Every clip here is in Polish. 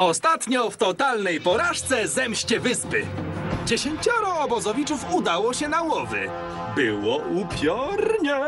Ostatnio w totalnej porażce zemście wyspy. Dziesięcioro obozowiczów udało się na łowy. Było upiornie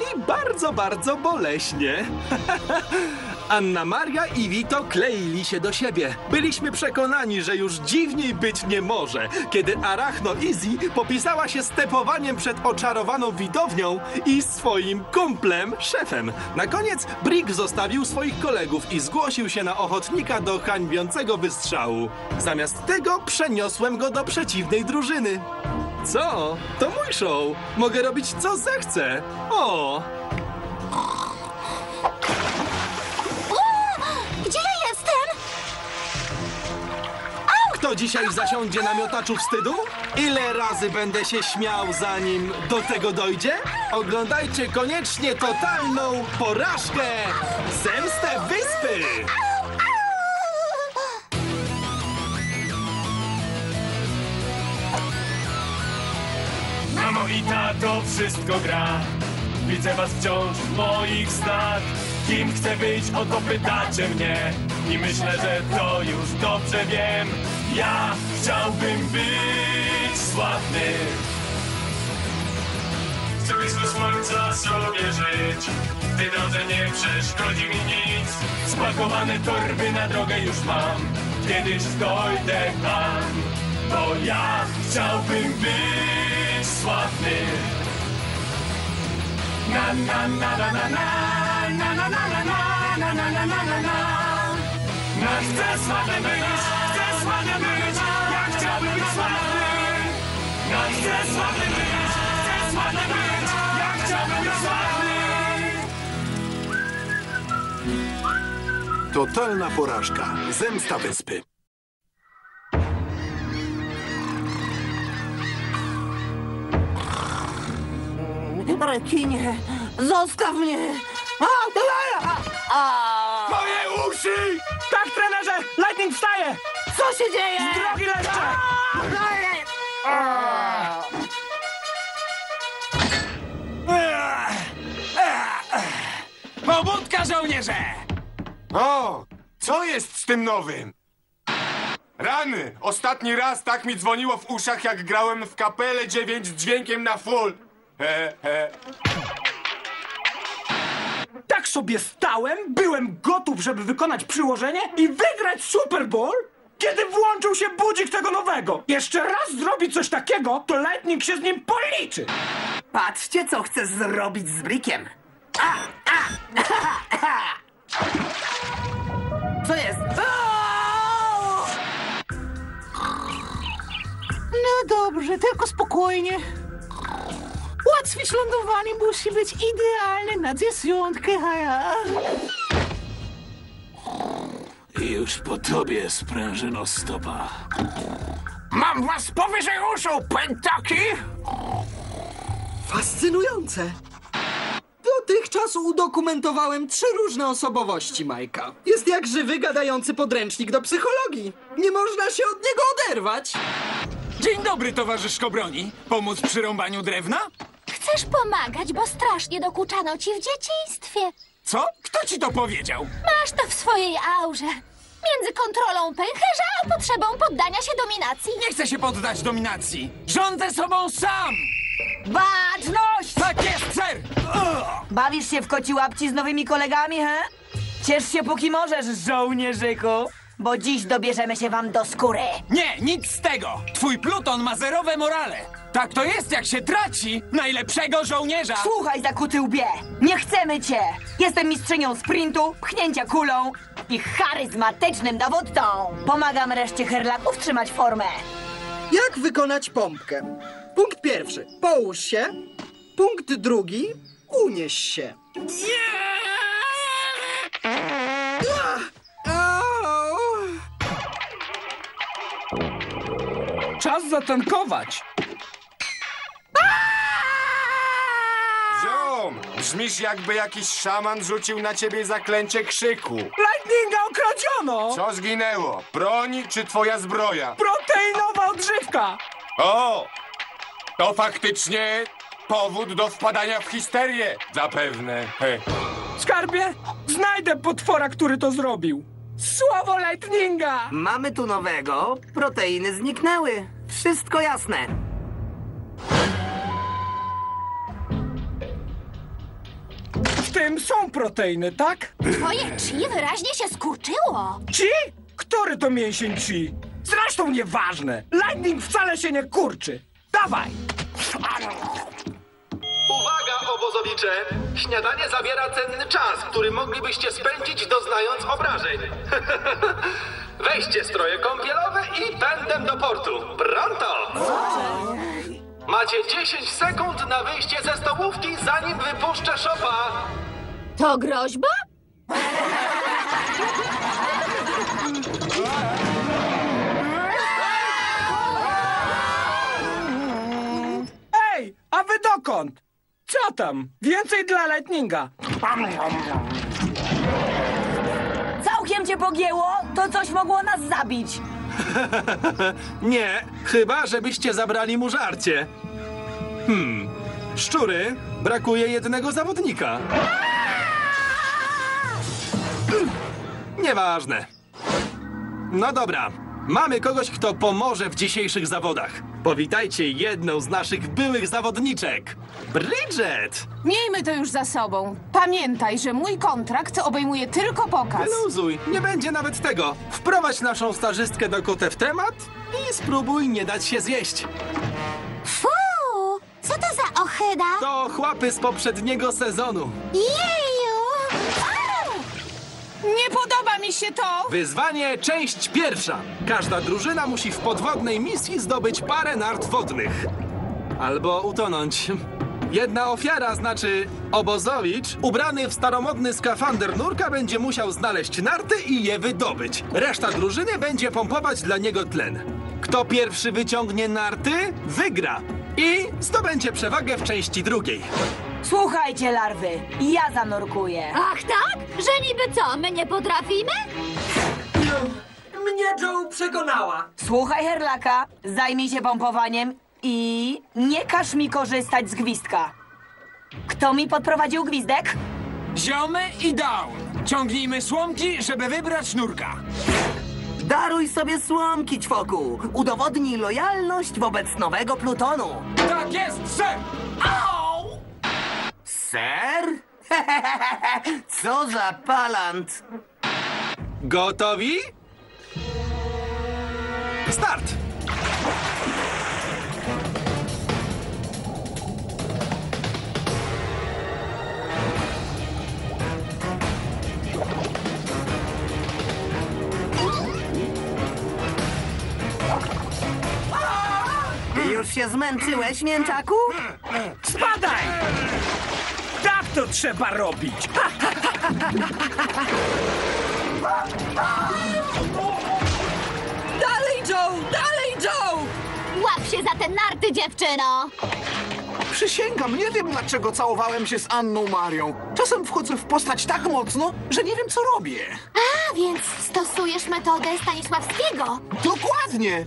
i bardzo, bardzo boleśnie. Anna Maria i Vito kleili się do siebie. Byliśmy przekonani, że już dziwniej być nie może, kiedy Arachno Easy popisała się stepowaniem przed oczarowaną widownią i swoim kumplem, szefem. Na koniec Brick zostawił swoich kolegów i zgłosił się na ochotnika do hańbiącego wystrzału. Zamiast tego przeniosłem go do przeciwnej drużyny. Co? To mój show. Mogę robić co zechcę. O! Kto dzisiaj zasiądzie na miotaczu wstydu? Ile razy będę się śmiał, zanim do tego dojdzie? Oglądajcie koniecznie totalną porażkę! Zemstę wyspy! Mamo i tato, wszystko gra Widzę was wciąż w moich snach Kim chcę być, o to pytacie mnie I myślę, że to już dobrze wiem Ja chciałbym być sławny Chcę blisko słońca sobie żyć tej drodze nie przeszkodzi mi nic Spakowane torby na drogę już mam Kiedyś dojdę tam Bo ja chciałbym być sławny Na na na na na na na na na na na na na na na na na Na chcę sławny być, chcę sławny Totalna porażka. Zemsta wyspy. Rekinie, zostaw mnie! A, a, a, Moje uszy! Tak, trenerze! Lightning wstaje! Co się dzieje? Drogi leszcze! Pobudka, żołnierze! O, co jest z tym nowym? Rany! Ostatni raz tak mi dzwoniło w uszach, jak grałem w kapelę 9 z dźwiękiem na full. He, he. Tak sobie stałem, byłem gotów, żeby wykonać przyłożenie i wygrać Super Bowl, kiedy włączył się budzik tego nowego. Jeszcze raz zrobi coś takiego, to Lightning się z nim policzy. Patrzcie, co chcę zrobić z Brikiem. Co jest? No dobrze, tylko spokojnie. Łatwić lądowanie musi być idealne na dziesiątkę, a. Już po tobie, sprężyno stopa. Mam was powyżej uszu, pętaki! Fascynujące. Dotychczas udokumentowałem trzy różne osobowości Majka. Jest jak żywy, gadający podręcznik do psychologii. Nie można się od niego oderwać. Dzień dobry, towarzyszko broni. Pomóc przy rąbaniu drewna? Chcesz pomagać, bo strasznie dokuczano ci w dzieciństwie. Co? Kto ci to powiedział? Masz to w swojej aurze. Między kontrolą pęcherza a potrzebą poddania się dominacji. Nie chcę się poddać dominacji. Rządzę sobą sam! Baczność! Tak jest, ser! Bawisz się w koci łapci z nowymi kolegami, he? Ciesz się póki możesz, żołnierzyku, bo dziś dobierzemy się wam do skóry. Nie, nic z tego! Twój pluton ma zerowe morale. Tak to jest, jak się traci najlepszego żołnierza. Słuchaj, zakuty łbie, nie chcemy cię! Jestem mistrzynią sprintu, pchnięcia kulą i charyzmatycznym dowódcą. Pomagam reszcie herlaków trzymać formę. Jak wykonać pompkę? Punkt pierwszy. Połóż się. Punkt drugi. Unieś się. Czas zatankować. Brzmisz jakby jakiś szaman rzucił na ciebie zaklęcie krzyku. Lightninga okradziono! Co zginęło? Broń czy twoja zbroja? Proteinowa odżywka! O! To faktycznie powód do wpadania w histerię. Zapewne. He. Skarbie, znajdę potwora, który to zrobił. Słowo Lightninga! Mamy tu nowego. Proteiny zniknęły. Wszystko jasne. W tym są proteiny, tak? Twoje chi wyraźnie się skurczyło. Ci? Który to mięsień ci? Zresztą nieważne. Lightning wcale się nie kurczy. Dawaj! Uwaga, obozowicze! Śniadanie zawiera cenny czas, który moglibyście spędzić doznając obrażeń. Weźcie stroje kąpielowe i pędem do portu. Pronto! Macie 10 sekund na wyjście ze stołówki, zanim wypuszczę szopa. To groźba? Ej, a wy dokąd? Co tam? Więcej dla Lightninga. Całkiem cię pogięło? To coś mogło nas zabić. Nie, chyba żebyście zabrali mu żarcie. Hmm, szczury, brakuje jednego zawodnika. Nieważne. No dobra, mamy kogoś, kto pomoże w dzisiejszych zawodach. Powitajcie jedną z naszych byłych zawodniczek, Bridget. Miejmy to już za sobą. Pamiętaj, że mój kontrakt obejmuje tylko pokaz. Luzuj, nie będzie nawet tego. Wprowadź naszą stażystkę do kote w temat i spróbuj nie dać się zjeść. Fuu, co to za ochyda? To chłapy z poprzedniego sezonu. Jeju! Nie podoba mi się to! Wyzwanie, część pierwsza. Każda drużyna musi w podwodnej misji zdobyć parę nart wodnych. Albo utonąć. Jedna ofiara, znaczy obozowicz, ubrany w staromodny skafander nurka, będzie musiał znaleźć narty i je wydobyć. Reszta drużyny będzie pompować dla niego tlen. Kto pierwszy wyciągnie narty, wygra. I zdobędzie przewagę w części drugiej. Słuchajcie, larwy, ja zanurkuję. Ach tak? Że niby co, my nie potrafimy? Mnie Joe przekonała. Słuchaj, Herlaka, zajmij się pompowaniem i nie każ mi korzystać z gwizdka. Kto mi podprowadził gwizdek? Ziomy i down. Ciągnijmy słomki, żeby wybrać sznurka. Daruj sobie słomki, ćwoku. Udowodnij lojalność wobec nowego Plutonu. Tak jest, ser! Au! Ser? Co za palant. Gotowi? Start! Już się zmęczyłeś, mięczaku? Spadaj! Tak to trzeba robić. Dalej, Joe! Dalej, Joe! Łap się za te narty, dziewczyno! Przysięgam, nie wiem dlaczego całowałem się z Anną Marią. Czasem wchodzę w postać tak mocno, że nie wiem co robię. A, więc stosujesz metodę Stanisławskiego. Dokładnie!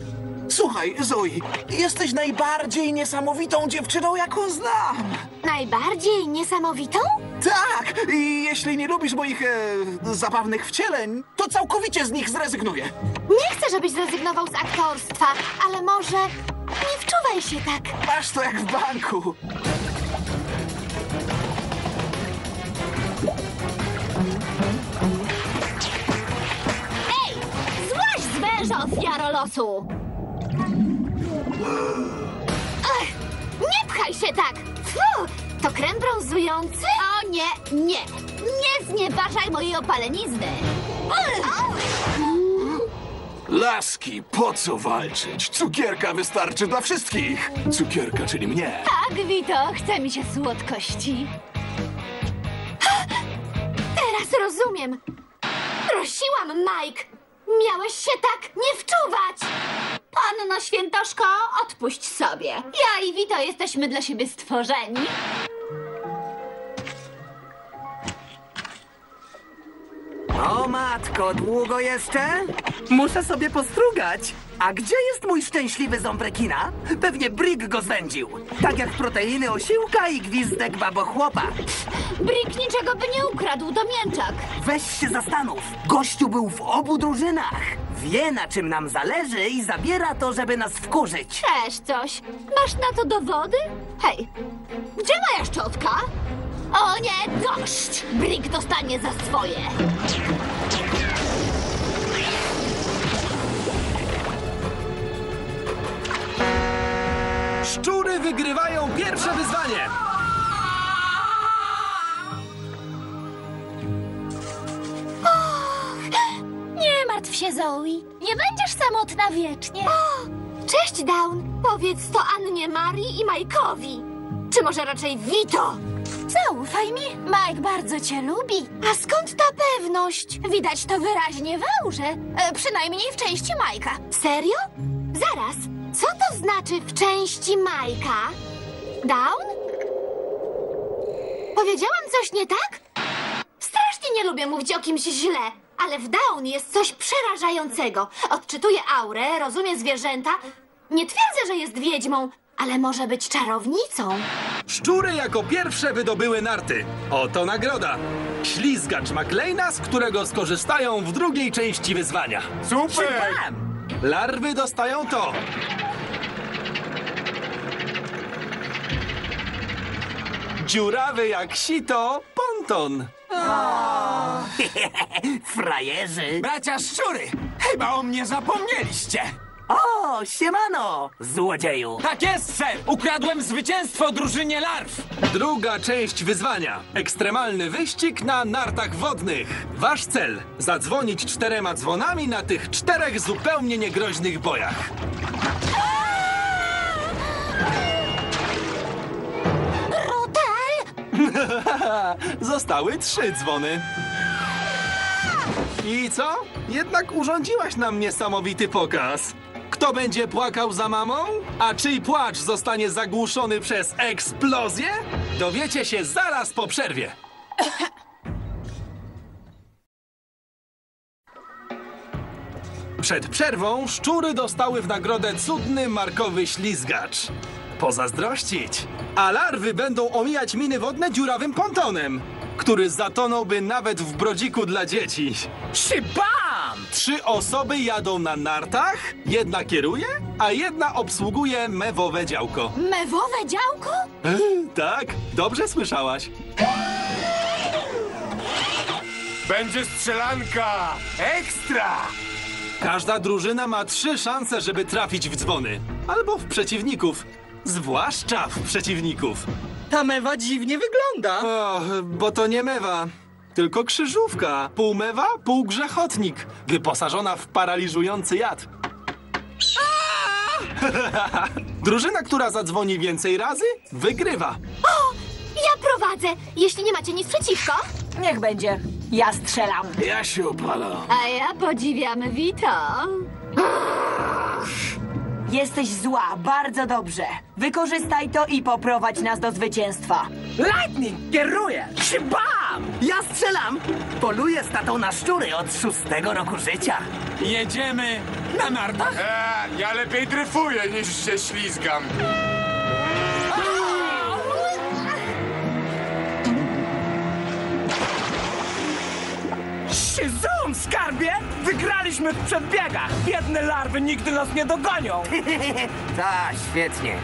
Słuchaj, Zoe, jesteś najbardziej niesamowitą dziewczyną, jaką znam. Najbardziej niesamowitą? Tak, i jeśli nie lubisz moich e, zabawnych wcieleń, to całkowicie z nich zrezygnuję. Nie chcę, żebyś zrezygnował z aktorstwa, ale może nie wczuwaj się tak. Masz to jak w banku. Ej, złaź z węża, ofiaro losu! Ech, nie pchaj się tak! Fu, to krem brązujący? O nie, nie! Nie znieważaj mojej opalenizny! Laski, po co walczyć? Cukierka wystarczy dla wszystkich. Cukierka, czyli mnie. Tak, Vito, chce mi się słodkości. Teraz rozumiem. Prosiłam, Mike. Miałeś się tak nie wczuwać. Panno Świętoszko, odpuść sobie. Ja i Vito jesteśmy dla siebie stworzeni. O matko, długo jeszcze? Muszę sobie postrugać. A gdzie jest mój szczęśliwy ząb rekina? Pewnie Brick go zwędził. Tak jak proteiny osiłka i gwizdek babochłopa. Brick niczego by nie ukradł, to mięczak. Weź się zastanów. Gościu był w obu drużynach. Wie na czym nam zależy i zabiera to, żeby nas wkurzyć. Też coś. Masz na to dowody? Hej, gdzie moja szczotka? O nie, dość! Brick dostanie za swoje. Szczury wygrywają pierwsze wyzwanie. Martw się, Zoe. Nie będziesz samotna wiecznie. O, cześć, Dawn. Powiedz to Annie Marii i Mike'owi. Czy może raczej Vito? Zaufaj mi, Mike bardzo cię lubi. A skąd ta pewność? Widać to wyraźnie w aurze. E, przynajmniej w części Majka. Serio? Zaraz. Co to znaczy w części Majka? Down? Powiedziałam coś nie tak? Strasznie nie lubię mówić o kimś źle, ale w Down jest coś przerażającego. Odczytuje aurę, rozumie zwierzęta. Nie twierdzę, że jest wiedźmą, ale może być czarownicą. Szczury jako pierwsze wydobyły narty. Oto nagroda. Ślizgacz McLeana, z którego skorzystają w drugiej części wyzwania. Super! Larwy dostają to. Dziurawy jak sito, ponton. Frajerzy. Bracia Szczury, chyba o mnie zapomnieliście. O, siemano, złodzieju. Tak jest, ser! Ukradłem zwycięstwo drużynie larw. Druga część wyzwania. Ekstremalny wyścig na nartach wodnych. Wasz cel: zadzwonić czterema dzwonami na tych czterech zupełnie niegroźnych bojach. Zostały trzy dzwony. I co? Jednak urządziłaś nam niesamowity pokaz. Kto będzie płakał za mamą? A czyj płacz zostanie zagłuszony przez eksplozję? Dowiecie się zaraz po przerwie. Przed przerwą szczury dostały w nagrodę cudny markowy ślizgacz. Pozazdrościć. A larwy będą omijać miny wodne dziurawym pontonem, który zatonąłby nawet w brodziku dla dzieci. Szybam! Trzy osoby jadą na nartach, jedna kieruje, a jedna obsługuje mewowe działko. Mewowe działko? Tak, dobrze słyszałaś. Będzie strzelanka! Ekstra! Każda drużyna ma trzy szanse, żeby trafić w dzwony. Albo w przeciwników. Zwłaszcza w przeciwników. Ta mewa dziwnie wygląda. O, bo to nie mewa, tylko krzyżówka. Pół mewa, pół grzechotnik. Wyposażona w paraliżujący jad. Drużyna, która zadzwoni więcej razy, wygrywa. O, ja prowadzę, jeśli nie macie nic przeciwko. Niech będzie. Ja strzelam. Ja się opalam. A ja podziwiam Vito. Jesteś zła, bardzo dobrze. Wykorzystaj to i poprowadź nas do zwycięstwa. Lightning kieruje! Szybam! Ja strzelam. Poluję z tatą na szczury od szóstego roku życia. Jedziemy na nartach? E, ja lepiej dryfuję niż się ślizgam. Szyzum, skarbie! Wygraliśmy w przedbiegach! Biedne larwy nigdy nas nie dogonią! Tak, świetnie.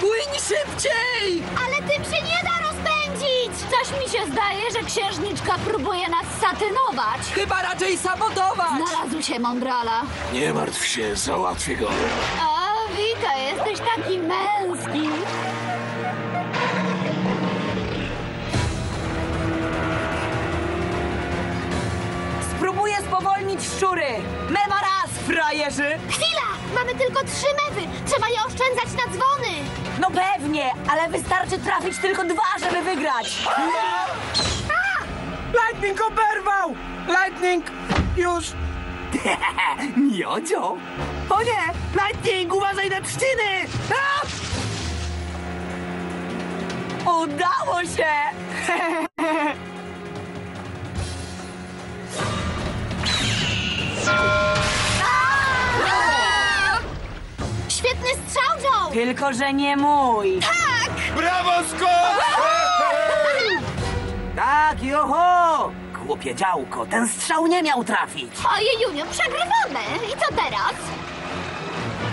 Płyń szybciej! Ale tym się nie da rozpędzić! Coś mi się zdaje, że księżniczka próbuje nas satynować. Chyba raczej sabotować! Znalazł się mądrala. Nie martw się, załatwię go. O, Vito, jesteś taki męski. Spróbuję spowolnić szczury. Mewa raz, frajerzy! Chwila! Mamy tylko trzy mewy. Trzeba je oszczędzać na dzwony. No pewnie, ale wystarczy trafić tylko dwa, żeby wygrać. Lightning oberwał! Lightning już! Miodzio? O nie! Lightning, uważaj na trzciny! A! Udało się! Tylko, że nie mój. Brawo, Scott! Tak, joho! Głupie działko, ten strzał nie miał trafić. Ojejuniu, przegrywamy. I co teraz?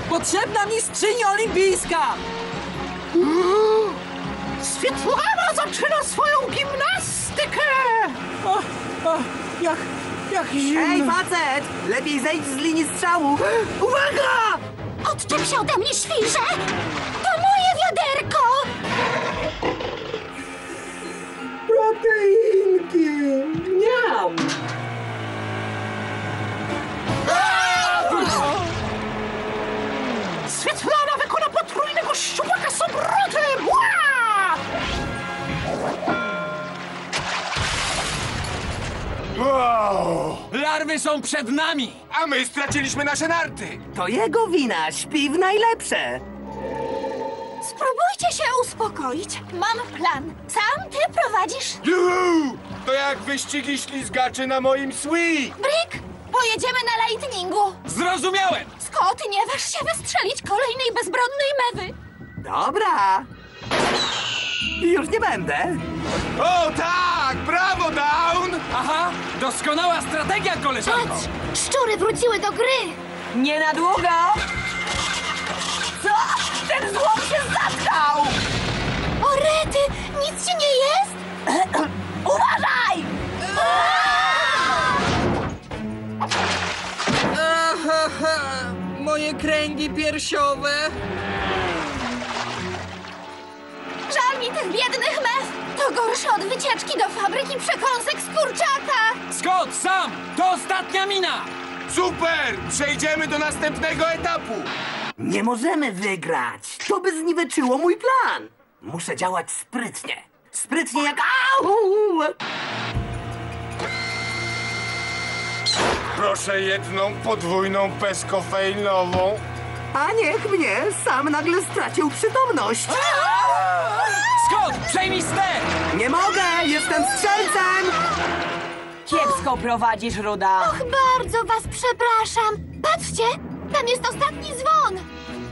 Potrzebna mistrzyni olimpijska! Świetlana zaczyna swoją gimnastykę! O, o, jak, jak zimno. Ej, facet! Lepiej zejdź z linii strzału! Uwaga! Odczep się ode mnie, świrze! To moje wiaderko! Proteinki! Niam! Świetlana wykona potrójnego szczupaka z obrotem! Ła! Wow! Larwy są przed nami! A my straciliśmy nasze narty! To jego wina, śpi w najlepsze! Spróbujcie się uspokoić. Mam plan. Sam ty prowadzisz. Juhu! To jak wyścigi ślizgaczy na moim Swii! Brick, pojedziemy na lightningu. Zrozumiałem! Scott, nie waż się wystrzelić kolejnej bezbronnej mewy. Dobra! Już nie będę. O tak! Brawo, Down! Aha! Doskonała strategia, koleżanko! Patrz, szczury wróciły do gry. Nie na długo! Co? Ten złom się zatkał! O rety, nic ci nie jest? Uważaj! Ahaha, moje kręgi piersiowe. Żal mi tych biednych mew. To gorsze od wycieczki do fabryki przekąsek z kurczaka. Scott, sam! To ostatnia mina! Super! Przejdziemy do następnego etapu! Nie możemy wygrać. To by zniweczyło mój plan. Muszę działać sprytnie. Sprytnie jak... Au! Proszę jedną podwójną peskofejnową. A niech mnie sam nagle stracił przytomność. Scott, przejmij ster! Nie mogę! Jestem strzelcem! Kiepsko prowadzisz, Ruda. Och, bardzo was przepraszam. Patrzcie, tam jest ostatni dzwon.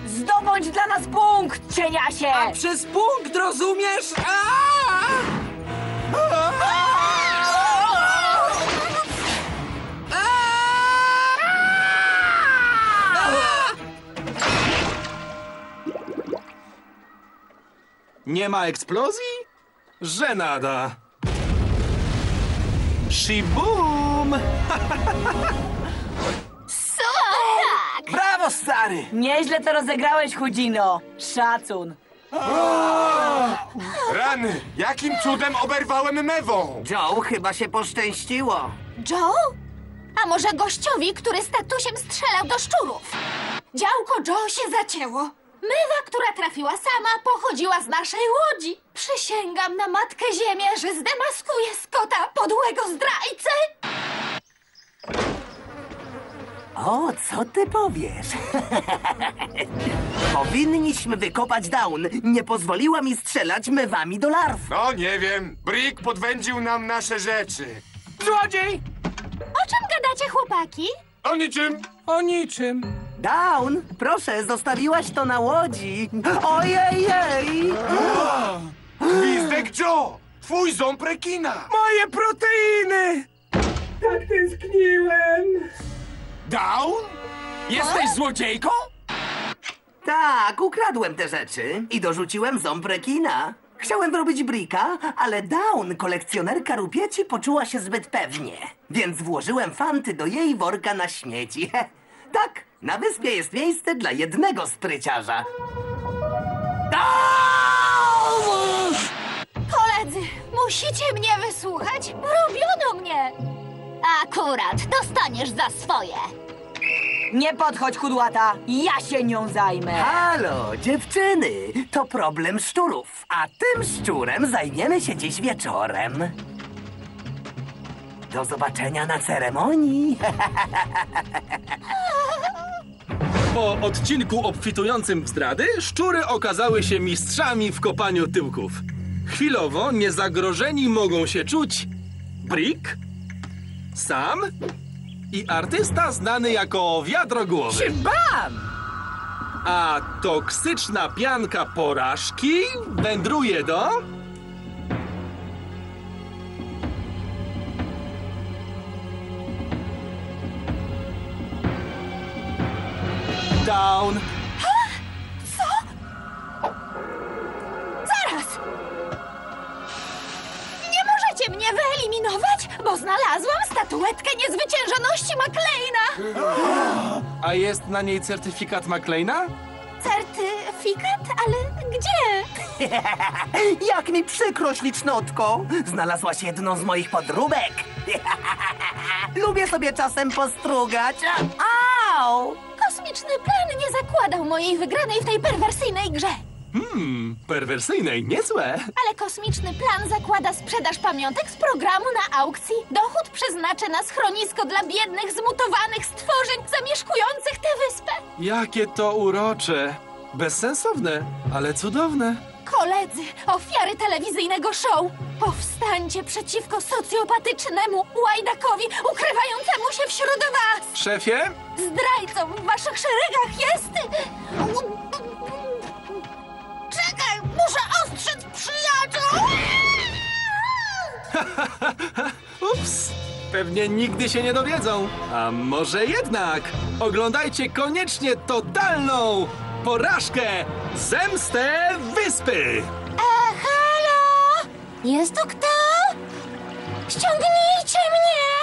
Zdobądź dla nas punkt, cieniasie! A przez punkt rozumiesz? A! Nie ma eksplozji? Żenada! Shibum! Tak. Brawo, stary! Nieźle to rozegrałeś, Chudzino. Szacun. Rany! Jakim cudem oberwałem mewą? Joe, chyba się poszczęściło. Joe? A może gościowi, który statusiem strzelał do szczurów? Działko Joe się zacięło. Mywa, która trafiła sama, pochodziła z naszej łodzi. Przysięgam na matkę ziemię, że zdemaskuję Scotta, podłego zdrajcę. O, co ty powiesz? Powinniśmy wykopać down. Nie pozwoliła mi strzelać mywami do larw. No nie wiem. Brick podwędził nam nasze rzeczy. Złodziej! O czym gadacie, chłopaki? O niczym. O niczym. Down, proszę, zostawiłaś to na łodzi. Ojej! Gwizdek Joe! Twój ząb rekina! Moje proteiny! Tak tęskniłem! Down? Jesteś złodziejką? Tak, ukradłem te rzeczy i dorzuciłem ząb rekina. Chciałem zrobić brika, ale Down, kolekcjonerka rupieci, poczuła się zbyt pewnie. Więc włożyłem fanty do jej worka na śmieci. tak, na wyspie jest miejsce dla jednego spryciarza. Koledzy, musicie mnie wysłuchać. Robiono mnie. Akurat, dostaniesz za swoje. Nie podchodź, kudłata. Ja się nią zajmę. Halo, dziewczyny, to problem szczurów, a tym szczurem zajmiemy się dziś wieczorem. Do zobaczenia na ceremonii. Po odcinku obfitującym w zdrady, szczury okazały się mistrzami w kopaniu tyłków. Chwilowo niezagrożeni mogą się czuć Brick, Sam i artysta znany jako Wiadrogłowy. Bam! A toksyczna pianka porażki wędruje do... Down. Zaraz! Nie możecie mnie wyeliminować, bo znalazłam statuetkę niezwyciężoności McLeana! A jest na niej certyfikat McLeana? Certyfikat? Ale gdzie? Jak mi przykro, ślicznotko! Znalazłaś jedną z moich podróbek. Lubię sobie czasem postrugać. Au! Zakładał mojej wygranej w tej perwersyjnej grze. Hmm, perwersyjnej, niezłe. Ale kosmiczny plan zakłada sprzedaż pamiątek z programu na aukcji. Dochód przeznaczę na schronisko dla biednych, zmutowanych stworzeń zamieszkujących tę wyspę. Jakie to urocze. Bezsensowne, ale cudowne. Koledzy, ofiary telewizyjnego show, powstańcie przeciwko socjopatycznemu łajdakowi ukrywającemu się wśród was! Szefie? Zdrajcą w waszych szeregach jest... Czekaj, muszę ostrzec przyjaciół! Ups. Pewnie nigdy się nie dowiedzą. A może jednak? Oglądajcie koniecznie totalną porażkę Zemstę Wyspy! E, halo? Jest tu kto? Ściągnijcie mnie!